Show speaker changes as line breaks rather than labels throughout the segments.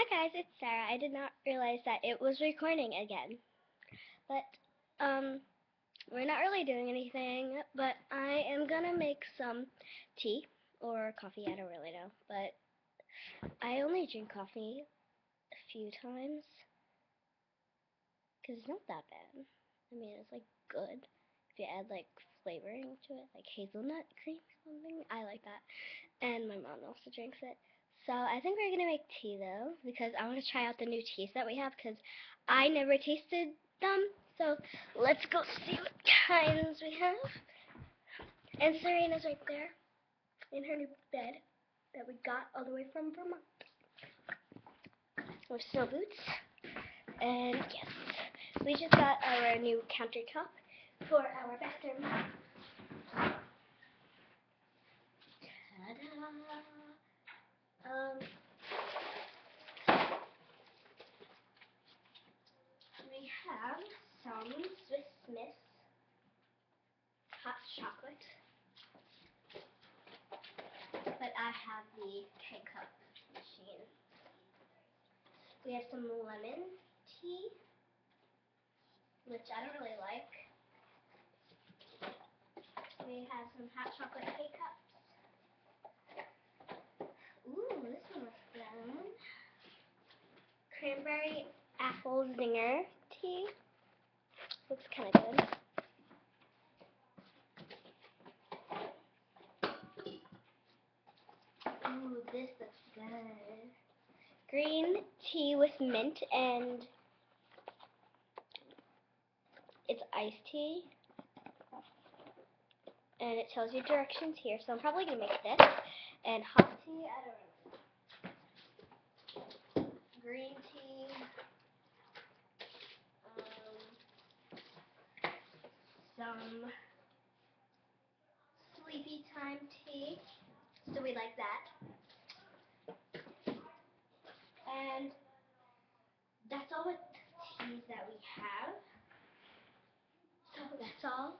Hi guys, it's Sara. I did not realize that it was recording again. But, um, we're not really doing anything, but I am gonna make some tea or coffee, I don't really know. But I only drink coffee a few times because it's not that bad. I mean, it's like good if you add like flavoring to it, like hazelnut cream or something. I like that. And my mom also drinks it. So I think we're going to make tea though because I want to try out the new teas that we have because I never tasted them. So let's go see what kinds we have. And Sirena's right there in her new bed that we got all the way from Vermont. With snow boots. And yes, we just got our new countertop for our bathroom. Ta-da! Um, we have some Swiss Miss hot chocolate, but I have the K-cup machine. We have some lemon tea, which I don't really like. We have some hot chocolate K-cups. Ooh, this one looks good. Cranberry apple zinger tea. Looks kind of good. Ooh, this looks good. Green tea with mint and it's iced tea. And it tells you directions here, so I'm probably going to make this. And hot tea, I don't know. Green tea. Um, some sleepy time tea. So we like that. And that's all the teas that we have. So that's all.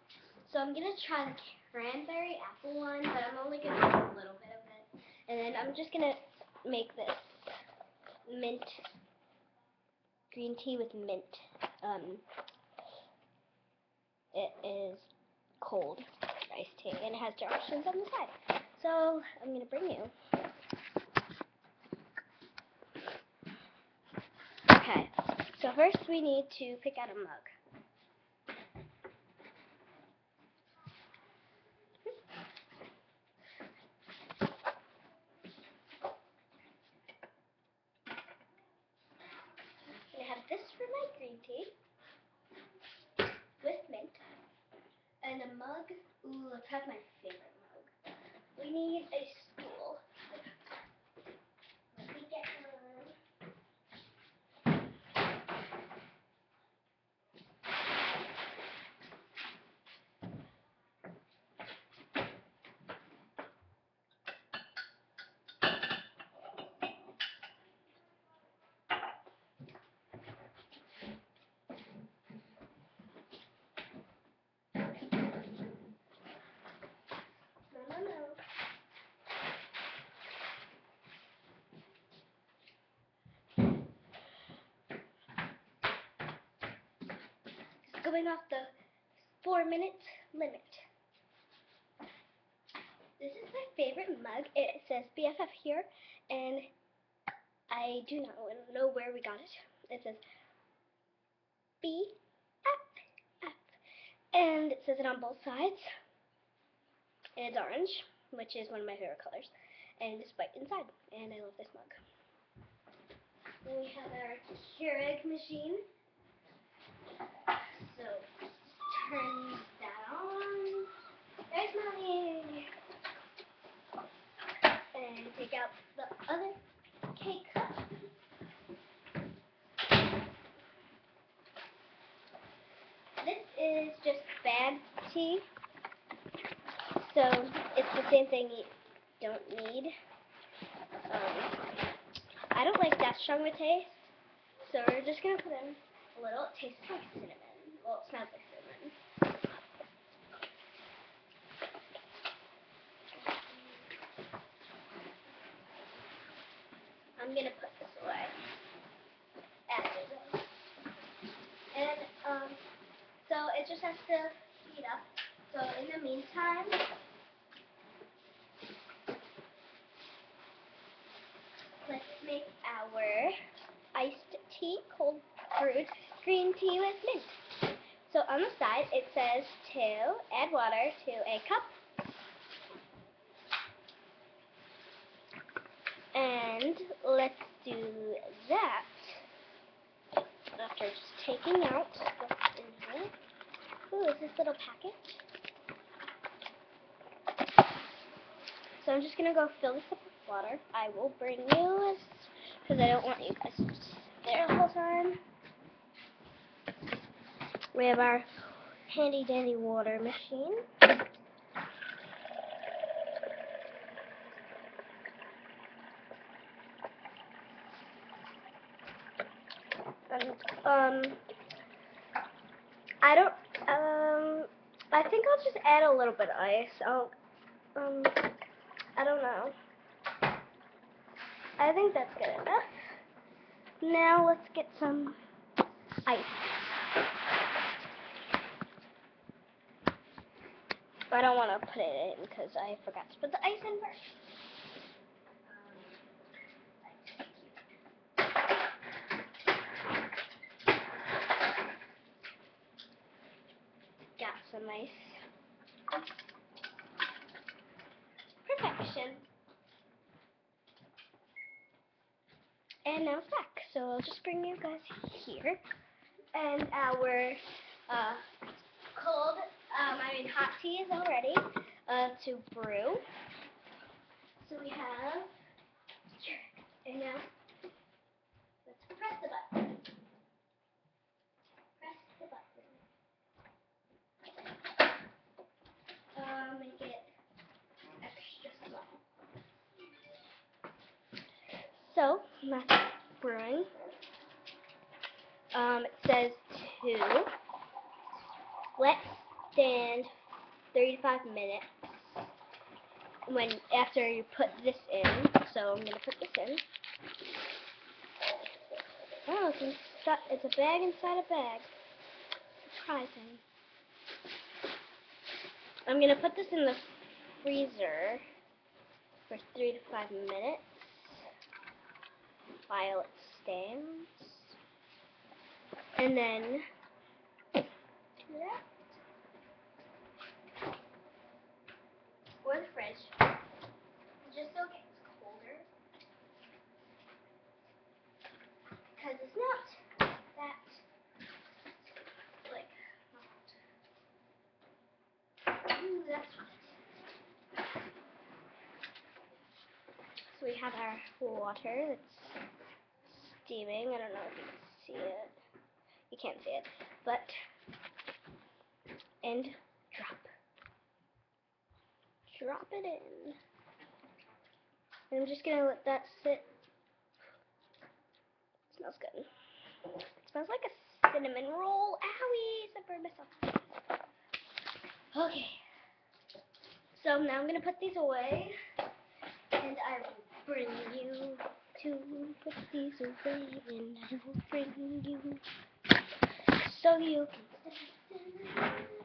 So I'm going to try the cranberry apple one, but I'm only going to do a little bit of. And I'm just going to make this mint green tea with mint. Um, it is cold iced tea, and it has directions on the side. So I'm going to bring you. Okay, so first we need to pick out a mug. this green tea with mint. And a mug. Ooh, let's have my favorite mug. We need a stool. Let me get one. No, no, no. Going off the four minutes limit. This is my favorite mug. It says BFF here, and I do not know where we got it. It says BFF, and it says it on both sides. And it's orange, which is one of my favorite colors. And it's white inside. And I love this mug. Then we have our Keurig machine. So turn that on. There's mommy. And take out the other K cup. This is just bad tea. So it's the same thing you don't need. Um, I don't like that strong of a taste, so we're just gonna put in a little. It tastes like cinnamon. Well, it smells like cinnamon. I'm gonna put this away after this. And um, so it just has to. So in the meantime, let's make our iced tea, cold brewed green tea with mint. So on the side it says to add water to a cup. And let's do that after just taking out what's in here. Ooh, is this little packet? So I'm just gonna go fill this up with water. I will bring you because I don't want you guys to sit there the whole time. We have our handy dandy water machine. Um, I don't, um, I think I'll just add a little bit of ice. I'll, um, I don't know. I think that's good enough. Now let's get some ice. I don't want to put it in because I forgot to put the ice in first. Got some ice. And now it's back. So I'll just bring you guys here. And our uh, cold, um, I mean hot tea is all ready uh, to brew. So we have, and now let's press the button. Press the button. Make it extra small. So, brewing. Um, it says to let stand 3 to 5 minutes when after you put this in. So I'm gonna put this in. Oh, it's, it's a bag inside a bag. Surprising. I'm gonna put this in the freezer for three to five minutes while it stands. And then or the fridge, just so it gets colder. Because it's not that like hot. Ooh, that's hot. So we have our water that's steaming. I don't know if you can see it. You can't see it, but and drop. Drop it in. And I'm just gonna let that sit. smells good. smells like a cinnamon roll. Owie! I burned myself. Okay. So now I'm gonna put these away, and I bring you to put these away, and I will bring you so you can.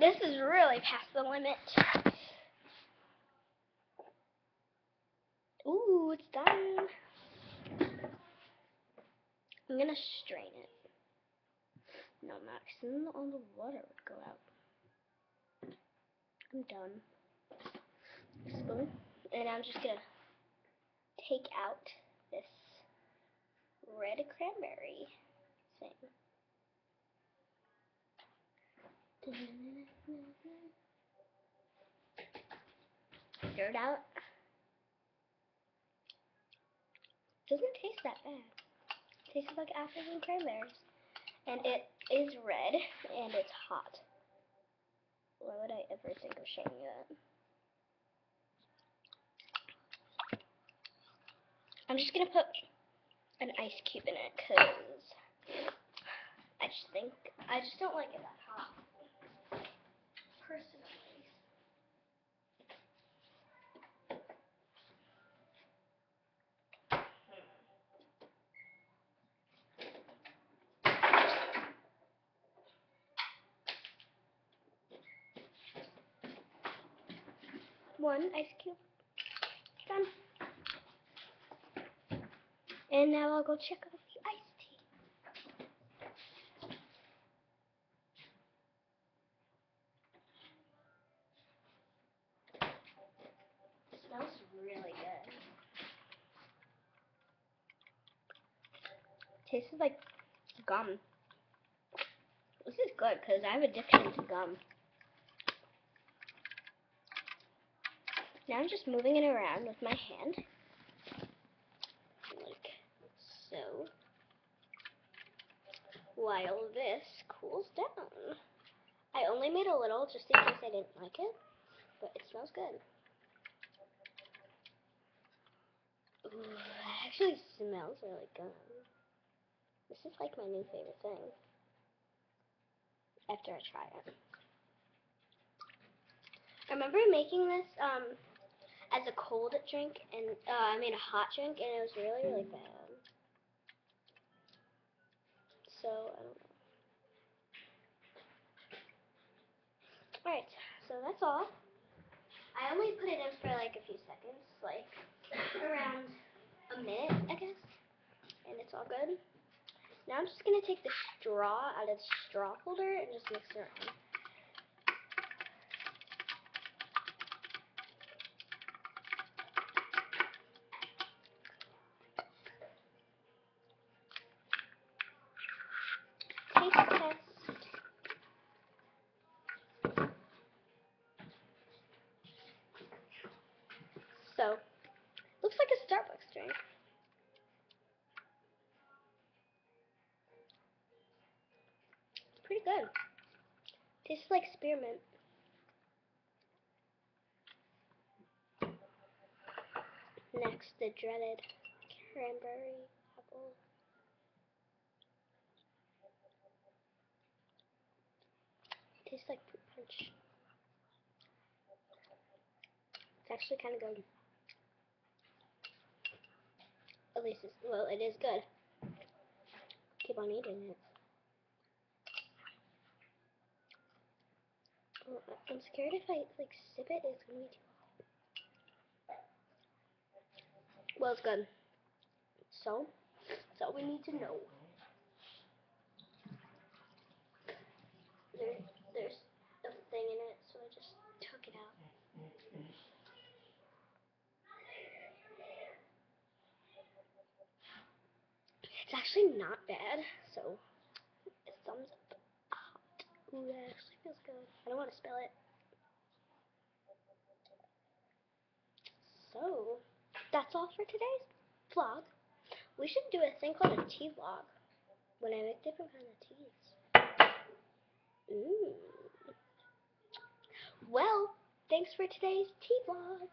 This is really past the limit. Ooh, it's done. I'm gonna strain it. No, not, 'cause then all the water would go out. I'm done. Spoon. And I'm just gonna take out this red cranberry thing. Stir it out. Doesn't taste that bad. Tastes like apples and cranberries. And it is red and it's hot. Why would I ever think of showing you that. I'm just gonna put an ice cube in it because I just think I just don't like it that hot. Personally. One ice cube. Done. And now I'll go check out the iced tea. smells really good. Tastes like gum. This is good because I have addiction to gum. Now I'm just moving it around with my hand. Like so. While this cools down. I only made a little just in case I didn't like it, but it smells good. Ooh, it actually smells really good. This is like my new favorite thing. After I try it. I remember making this um, as a cold drink, and uh, I made a hot drink, and it was really, really bad. So, I don't know. Alright, so that's all. I only put it in for like a few seconds, like around a minute, I guess. And it's all good. Now I'm just going to take the straw out of the straw holder and just mix it around. Tastes like spearmint. Next, the dreaded cranberry apple. Tastes like fruit punch. It's actually kind of good. At least it's, well, it is good. Keep on eating it. I'm scared if I like sip it, it's gonna be too hot. Well, it's good. So, that's all we need to know. There, there's a thing in it, so I just took it out. It's actually not bad, so. Ooh, that actually feels good. I don't want to spill it. So, that's all for today's vlog. We should do a thing called a tea vlog when I make different kinds of teas. Ooh. Well, thanks for today's tea vlog.